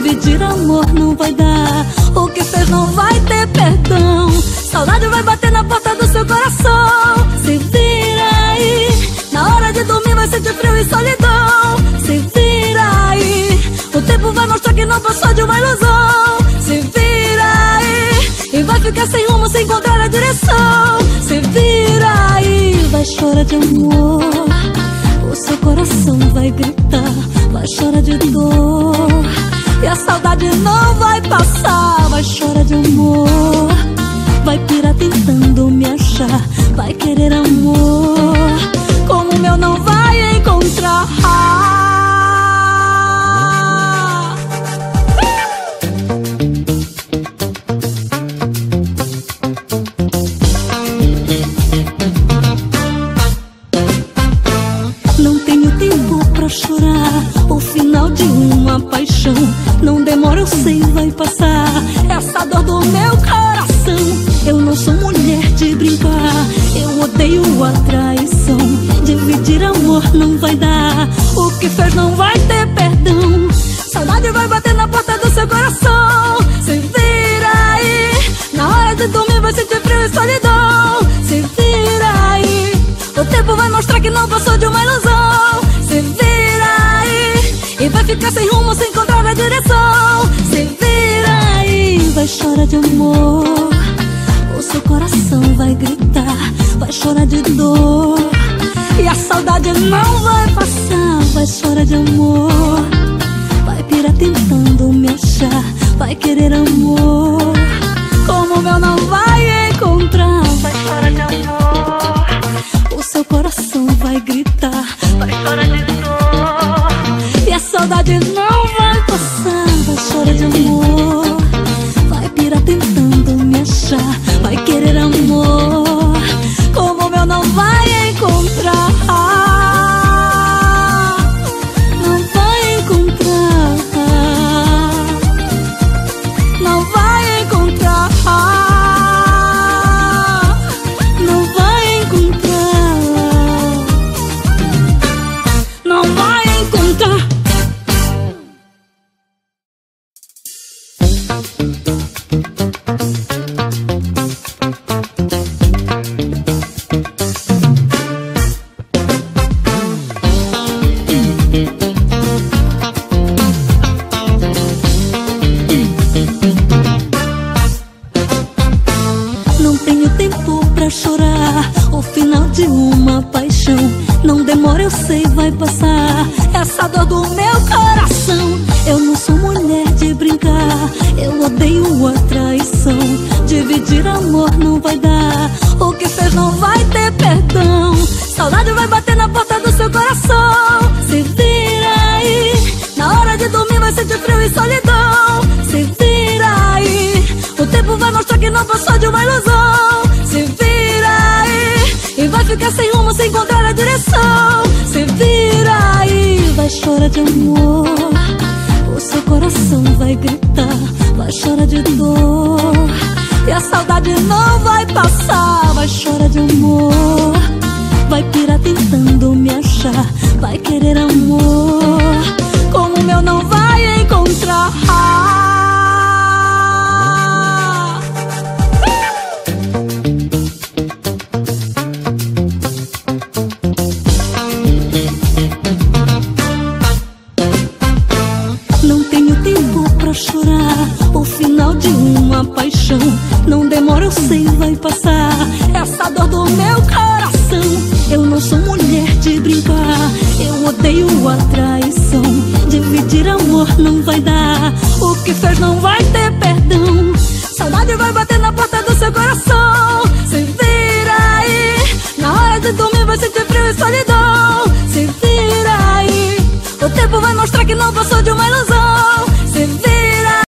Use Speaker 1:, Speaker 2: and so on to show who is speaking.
Speaker 1: dividir amor não vai dar. O que fez não vai ter perdão. Saudade vai bater na porta do seu coração. Se vira aí, na hora de dormir vai sentir frio e solidão. Se vira aí, o tempo vai mostrar que não passou de uma ilusão. Se vira aí, e vai ficar sem rumo, sem encontrar a direção. Se vira aí, vai chorar de amor. O seu coração vai gritar, vai chorar de dor. E a saudade não vai passar. Vai chorar de amor. Vai pirar tentando me achar. Vai querer amor. Como o meu não vai só traição. Dividir amor não vai dar. O que fez não vai ter perdão. Saudade vai bater na porta do seu coração. Se vira aí. Na hora de dormir vai sentir frio e solidão. Se vira aí. O tempo vai mostrar que não passou de uma ilusão. Se vira aí. E vai ficar sem rumo, sem encontrar a direção. Se vira aí. Vai chorar de amor. O seu coração vai gritar vai chorar de dor. E a saudade não vai passar, vai chorar de amor. Vai pirar tentando me achar, vai querer amor. Como o meu não vai. Essa dor do meu coração. Eu não sou mulher de brincar. Eu odeio a traição. Dividir amor não vai dar. O que fez não vai ter perdão. Saudade vai bater na porta do seu coração. Se vira aí. Na hora de dormir vai sentir frio e solidão. Se vira aí. O tempo vai mostrar que não passou de uma ilusão. Se vira aí. E vai ficar sem rumo, sem encontrar a direção chora de amor. O seu coração vai gritar, vai chorar de dor. E a saudade não vai passar, vai chorar de amor. Vai pirar tentando me achar, vai querer amor. eu sei vai passar. Essa dor do meu coração Eu não sou mulher de brincar. Eu odeio a traição Dividir amor não vai dar. O que fez não vai ter perdão. Saudade vai bater na porta do seu coração. Se vira aí Na hora de dormir vai sentir frio e solidão. Se vira aí O tempo vai mostrar que não passou de uma ilusão.